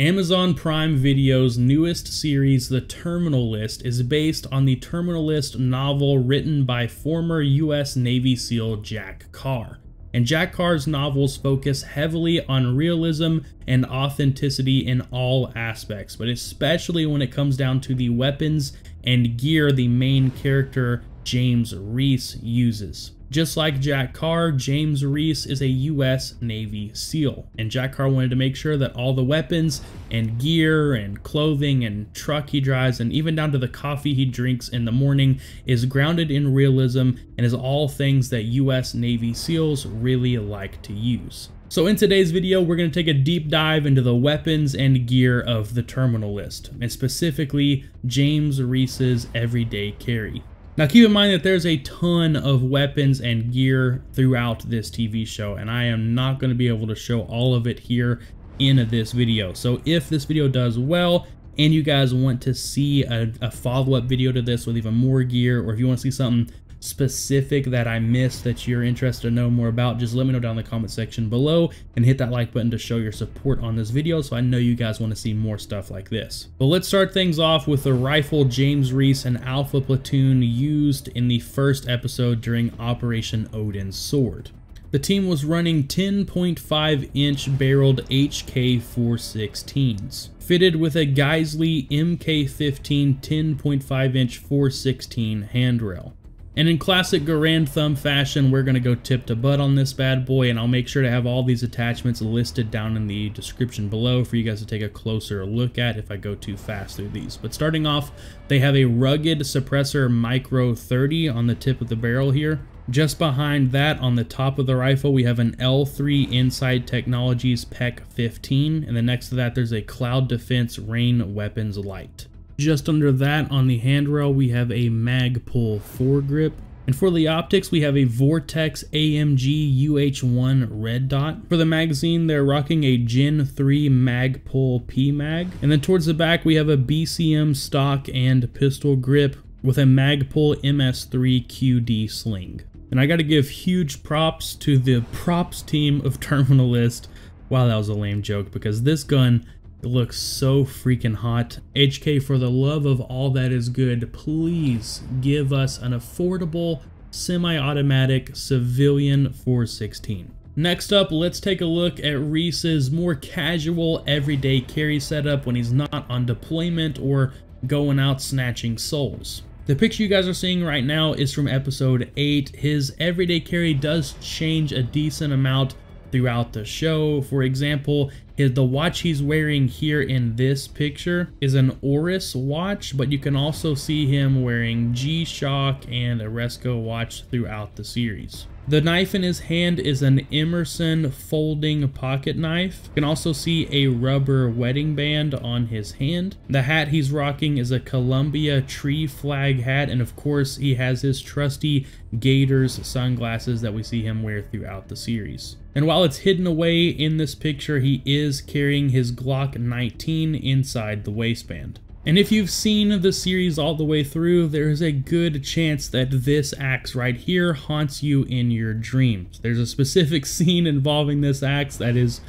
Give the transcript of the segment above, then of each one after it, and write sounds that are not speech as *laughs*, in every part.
Amazon Prime Video's newest series, The Terminal List, is based on the Terminal List novel written by former U.S. Navy SEAL Jack Carr. And Jack Carr's novels focus heavily on realism and authenticity in all aspects, but especially when it comes down to the weapons and gear the main character James Reece uses. Just like Jack Carr, James Reece is a U.S. Navy SEAL, and Jack Carr wanted to make sure that all the weapons and gear and clothing and truck he drives, and even down to the coffee he drinks in the morning, is grounded in realism and is all things that U.S. Navy SEALs really like to use. So in today's video, we're going to take a deep dive into the weapons and gear of the terminal list, and specifically James Reece's everyday carry. Now keep in mind that there's a ton of weapons and gear throughout this TV show and I am not going to be able to show all of it here in this video. So if this video does well and you guys want to see a, a follow-up video to this with even more gear or if you want to see something specific that I missed that you're interested to know more about, just let me know down in the comment section below and hit that like button to show your support on this video so I know you guys want to see more stuff like this. But let's start things off with the rifle James Reece and Alpha Platoon used in the first episode during Operation Odin's Sword. The team was running 10.5 inch barreled HK 416s, fitted with a Geissele MK15 10.5 inch 416 handrail. And in classic Garand Thumb fashion, we're going to go tip to butt on this bad boy, and I'll make sure to have all these attachments listed down in the description below for you guys to take a closer look at if I go too fast through these. But starting off, they have a rugged suppressor Micro 30 on the tip of the barrel here. Just behind that, on the top of the rifle, we have an L3 Insight Technologies PEQ 15, and then next to that, there's a Cloud Defense Rein Weapons Light. Just under that on the handrail we have a Magpul foregrip. And for the optics, we have a Vortex AMG UH1 red dot. For the magazine, they're rocking a Gen 3 Magpul P-Mag. And then towards the back, we have a BCM stock and pistol grip with a Magpul MS3 QD sling. And I gotta give huge props to the props team of *laughs* Terminal List. Wow, that was a lame joke because this gun it looks so freaking hot. HK, for the love of all that is good, please give us an affordable semi-automatic civilian 416. Next up, let's take a look at Reece's more casual everyday carry setup when he's not on deployment or going out snatching souls. The picture you guys are seeing right now is from episode 8. His everyday carry does change a decent amount throughout the show. For example, the watch he's wearing here in this picture is an Oris watch, but you can also see him wearing G-Shock and a Resco watch throughout the series. The knife in his hand is an Emerson folding pocket knife. You can also see a rubber wedding band on his hand. The hat he's rocking is a Columbia tree flag hat, and of course he has his trusty Gatorz sunglasses that we see him wear throughout the series. And while it's hidden away in this picture, he is carrying his Glock 19 inside the waistband. And if you've seen the series all the way through, there's a good chance that this axe right here haunts you in your dreams. There's a specific *laughs* scene involving this axe that is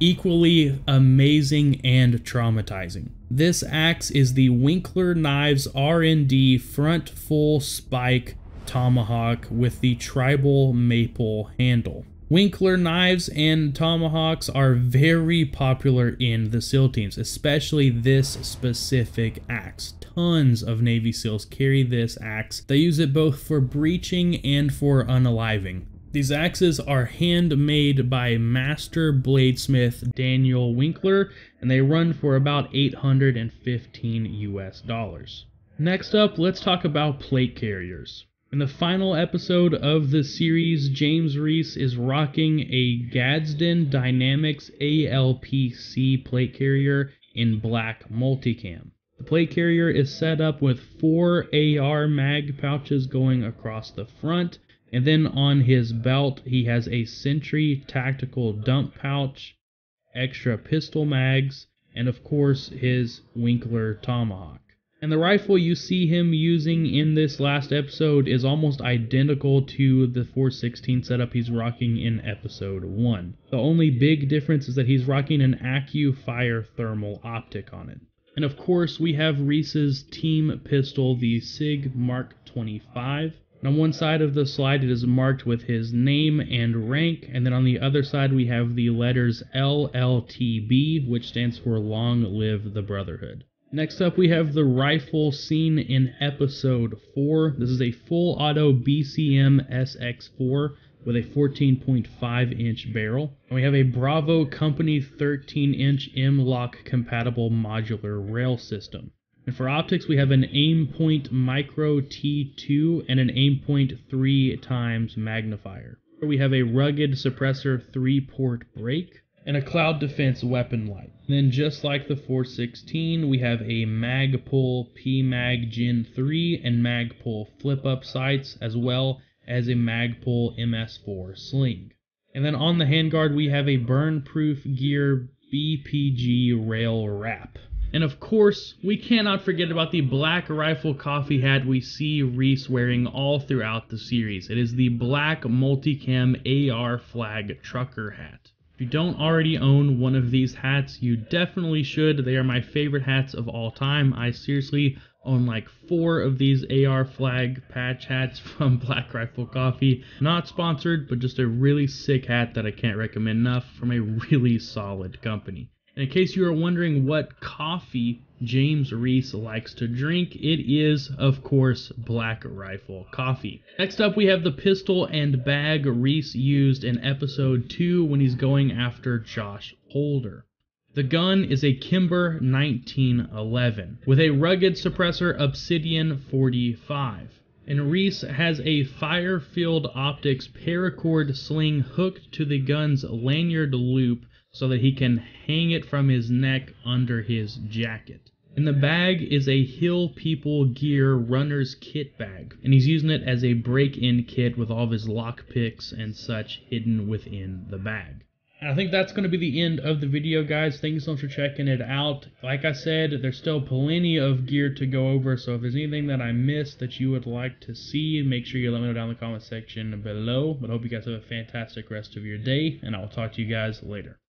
equally amazing and traumatizing. This axe is the Winkler Knives R&D front full spike tomahawk with the tribal maple handle. Winkler knives and tomahawks are very popular in the SEAL teams, especially this specific axe. Tons of Navy SEALs carry this axe. They use it both for breaching and for unaliving. These axes are handmade by master bladesmith Daniel Winkler, and they run for about 815 US dollars. Next up, let's talk about plate carriers. In the final episode of the series, James Reece is rocking a Gadsden Dynamics ALPC plate carrier in black multicam. The plate carrier is set up with four AR mag pouches going across the front, and then on his belt he has a Sentry tactical dump pouch, extra pistol mags, and of course his Winkler Tomahawk. And the rifle you see him using in this last episode is almost identical to the 416 setup he's rocking in episode 1. The only big difference is that he's rocking an AccuFire thermal optic on it. And of course, we have Reece's team pistol, the SIG Mark 25. And on one side of the slide, it is marked with his name and rank, and then on the other side, we have the letters LLTB, which stands for Long Live the Brotherhood. Next up, we have the rifle seen in episode 4. This is a full auto BCM SX4 with a 14.5 inch barrel. And we have a Bravo Company 13 inch M-LOK compatible modular rail system. And for optics, we have an Aimpoint Micro T2 and an Aimpoint 3 times magnifier. We have a rugged suppressor 3 port brake and a cloud defense weapon light. Then just like the 416, we have a Magpul PMag Gen 3 and Magpul flip up sights as well as a Magpul MS4 sling. And then on the handguard we have a burn proof gear BPG rail wrap. And of course, we cannot forget about the black rifle coffee hat we see Reece wearing all throughout the series. It is the black multicam AR flag trucker hat. If you don't already own one of these hats, you definitely should. They are my favorite hats of all time. I seriously own like four of these AR flag patch hats *laughs* from Black Rifle Coffee. Not sponsored, but just a really sick hat that I can't recommend enough from a really solid company. And in case you are wondering what coffee James Reece likes to drink, it is, of course, Black Rifle Coffee. Next up, we have the pistol and bag Reece used in episode 2 when he's going after Josh Holder. The gun is a Kimber 1911 with a rugged suppressor Obsidian 45. And Reece has a Firefield Optics paracord sling hooked to the gun's lanyard loop so that he can hang it from his neck under his jacket. In the bag is a Hill People Gear runner's kit bag, and he's using it as a break-in kit with all of his lockpicks and such hidden within the bag. I think that's going to be the end of the video, guys. Thank you so much for checking it out. Like I said, there's still plenty of gear to go over, so if there's anything that I missed that you would like to see, make sure you let me know down in the comment section below. But I hope you guys have a fantastic rest of your day, and I'll talk to you guys later.